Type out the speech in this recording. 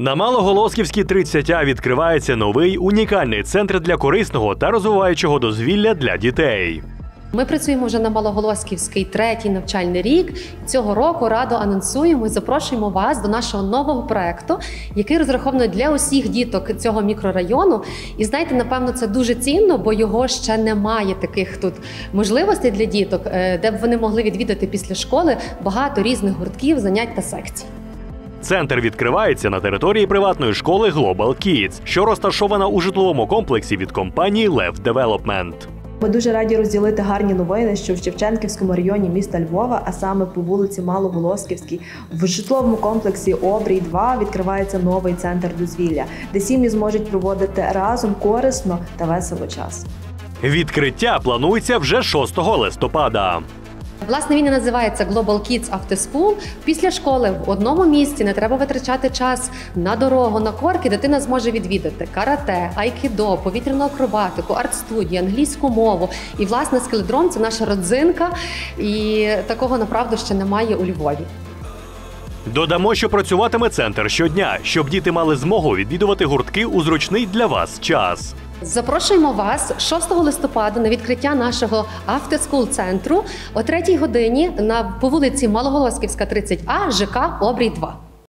На Малоголосківській 30А відкривається новий унікальний центр для корисного та розвиваючого дозвілля для дітей. Ми працюємо вже на Малоголосківський третій навчальний рік. Цього року радо анонсуємо і запрошуємо вас до нашого нового проекту, який розрахований для усіх діток цього мікрорайону. І знаєте, напевно, це дуже цінно, бо його ще немає таких тут можливостей для діток, е, де б вони могли відвідати після школи багато різних гуртків, занять та секцій. Центр відкривається на території приватної школи Global Kids, що розташована у житловому комплексі від компанії Lev Development. Ми дуже раді розділити гарні новини, що в Шевченківському районі міста Львова, а саме по вулиці Маловолосківській, в житловому комплексі Обрій 2 відкривається новий центр дозвілля, де сім'ї зможуть проводити разом корисно та весело час. Відкриття планується вже 6 листопада. Власне, він і називається Global Kids After School. Після школи в одному місці не треба витрачати час на дорогу, на корки. Дитина зможе відвідати карате, айкідо, повітряну акробатику, арт-студію, англійську мову. І власне скеледром це наша родзинка, і такого направду ще немає у Львові. Додамо, що працюватиме центр щодня, щоб діти мали змогу відвідувати гуртки у зручний для вас час. Запрошуємо вас 6 листопада на відкриття нашого автоскул центру о 3 годині на по вулиці Малоголосківська, 30А, ЖК Обрій 2.